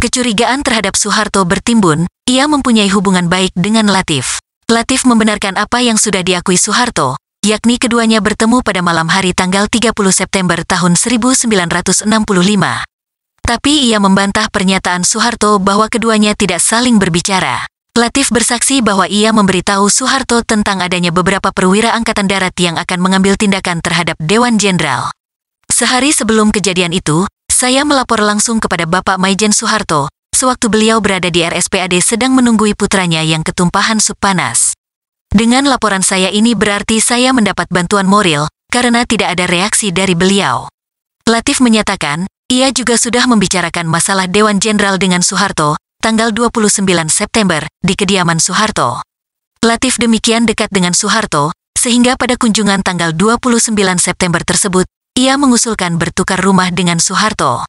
Kecurigaan terhadap Soeharto bertimbun, ia mempunyai hubungan baik dengan Latif. Latif membenarkan apa yang sudah diakui Soeharto, yakni keduanya bertemu pada malam hari tanggal 30 September tahun 1965. Tapi ia membantah pernyataan Soeharto bahwa keduanya tidak saling berbicara. Latif bersaksi bahwa ia memberitahu Soeharto tentang adanya beberapa perwira Angkatan Darat yang akan mengambil tindakan terhadap Dewan Jenderal. Sehari sebelum kejadian itu, saya melapor langsung kepada Bapak Maijen Soeharto, sewaktu beliau berada di RSPAD sedang menunggui putranya yang ketumpahan sup panas. Dengan laporan saya ini berarti saya mendapat bantuan moral, karena tidak ada reaksi dari beliau. Latif menyatakan, ia juga sudah membicarakan masalah Dewan Jenderal dengan Soeharto, tanggal 29 September, di kediaman Soeharto. Latif demikian dekat dengan Soeharto, sehingga pada kunjungan tanggal 29 September tersebut, ia mengusulkan bertukar rumah dengan Soeharto.